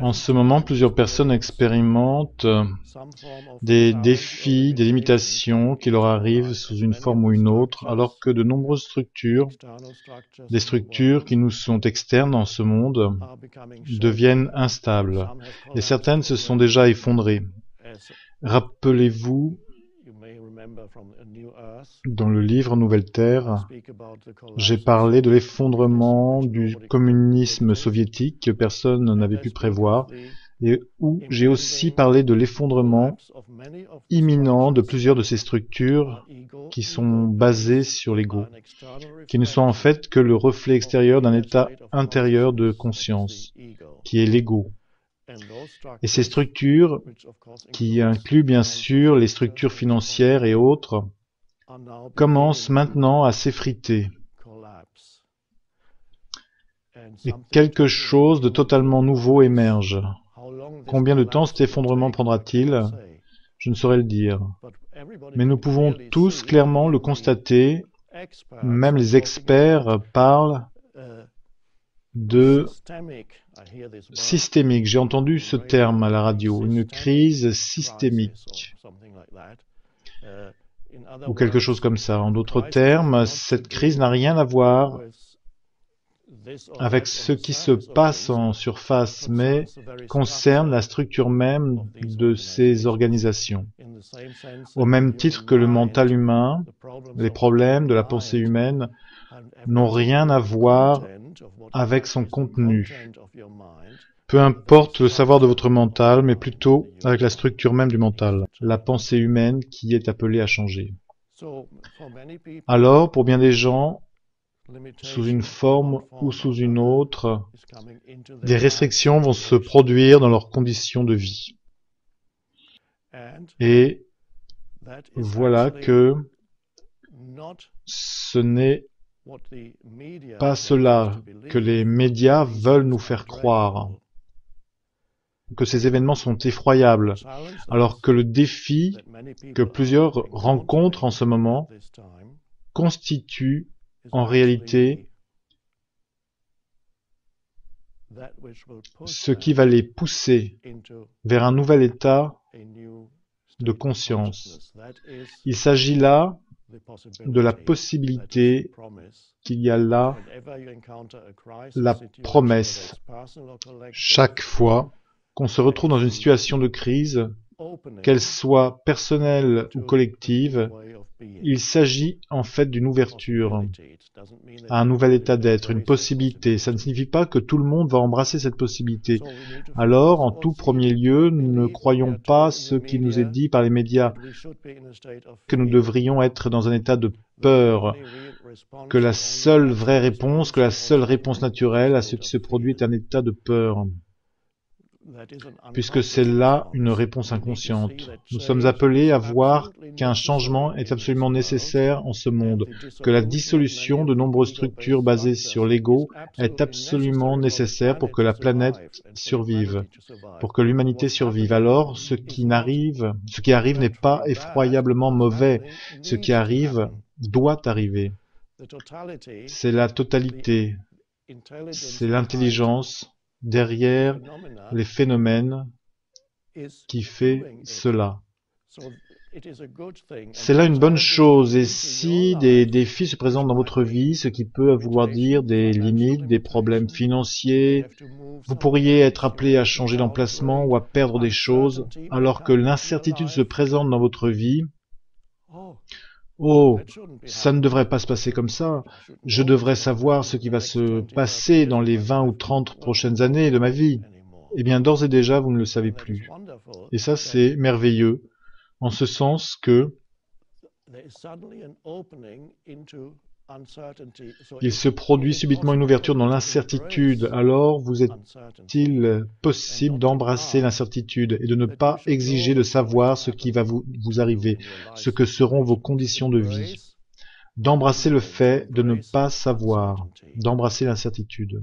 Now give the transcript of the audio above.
En ce moment, plusieurs personnes expérimentent des défis, des limitations qui leur arrivent sous une forme ou une autre, alors que de nombreuses structures, des structures qui nous sont externes dans ce monde, deviennent instables, et certaines se sont déjà effondrées. Rappelez-vous dans le livre Nouvelle Terre, j'ai parlé de l'effondrement du communisme soviétique que personne n'avait pu prévoir, et où j'ai aussi parlé de l'effondrement imminent de plusieurs de ces structures qui sont basées sur l'ego, qui ne sont en fait que le reflet extérieur d'un état intérieur de conscience, qui est l'ego. Et ces structures, qui incluent bien sûr les structures financières et autres, commencent maintenant à s'effriter. Et quelque chose de totalement nouveau émerge. Combien de temps cet effondrement prendra-t-il Je ne saurais le dire. Mais nous pouvons tous clairement le constater, même les experts parlent de systémique. J'ai entendu ce terme à la radio, une crise systémique ou quelque chose comme ça. En d'autres termes, cette crise n'a rien à voir avec ce qui se passe en surface, mais concerne la structure même de ces organisations. Au même titre que le mental humain, les problèmes de la pensée humaine n'ont rien à voir avec son contenu. Peu importe le savoir de votre mental, mais plutôt avec la structure même du mental, la pensée humaine qui est appelée à changer. Alors, pour bien des gens, sous une forme ou sous une autre, des restrictions vont se produire dans leurs conditions de vie. Et voilà que ce n'est pas cela que les médias veulent nous faire croire, que ces événements sont effroyables, alors que le défi que plusieurs rencontrent en ce moment constitue en réalité ce qui va les pousser vers un nouvel état de conscience. Il s'agit là de la possibilité qu'il y a là la promesse. Chaque fois qu'on se retrouve dans une situation de crise, qu'elle soit personnelle ou collective, il s'agit en fait d'une ouverture à un nouvel état d'être, une possibilité. Ça ne signifie pas que tout le monde va embrasser cette possibilité. Alors, en tout premier lieu, ne croyons pas ce qui nous est dit par les médias, que nous devrions être dans un état de peur, que la seule vraie réponse, que la seule réponse naturelle à ce qui se produit est un état de peur puisque c'est là une réponse inconsciente. Nous sommes appelés à voir qu'un changement est absolument nécessaire en ce monde, que la dissolution de nombreuses structures basées sur l'ego est absolument nécessaire pour que la planète survive, pour que l'humanité survive. Alors, ce qui n'arrive, ce qui arrive n'est pas effroyablement mauvais. Ce qui arrive doit arriver. C'est la totalité, c'est l'intelligence, derrière les phénomènes qui fait cela. C'est là une bonne chose, et si des défis se présentent dans votre vie, ce qui peut vouloir dire des limites, des problèmes financiers, vous pourriez être appelé à changer d'emplacement ou à perdre des choses, alors que l'incertitude se présente dans votre vie, Oh, ça ne devrait pas se passer comme ça. Je devrais savoir ce qui va se passer dans les vingt ou trente prochaines années de ma vie. Eh bien, d'ores et déjà, vous ne le savez plus. Et ça, c'est merveilleux, en ce sens que il se produit subitement une ouverture dans l'incertitude. Alors vous est-il possible d'embrasser l'incertitude et de ne pas exiger de savoir ce qui va vous, vous arriver, ce que seront vos conditions de vie? D'embrasser le fait de ne pas savoir, d'embrasser l'incertitude.